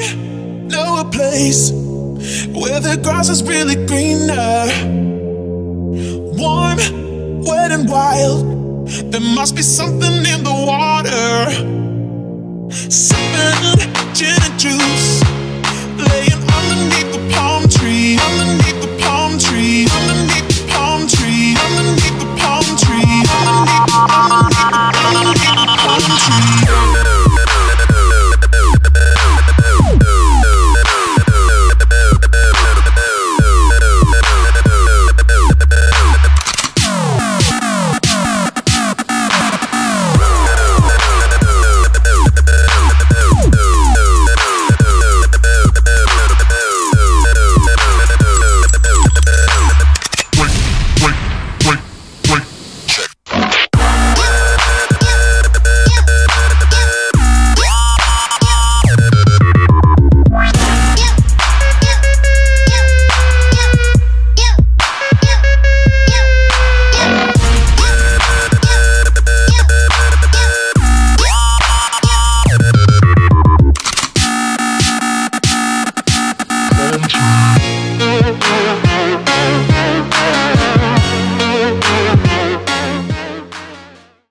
I know a place where the grass is really greener. Warm, wet, and wild. There must be something in the water. something gin and juice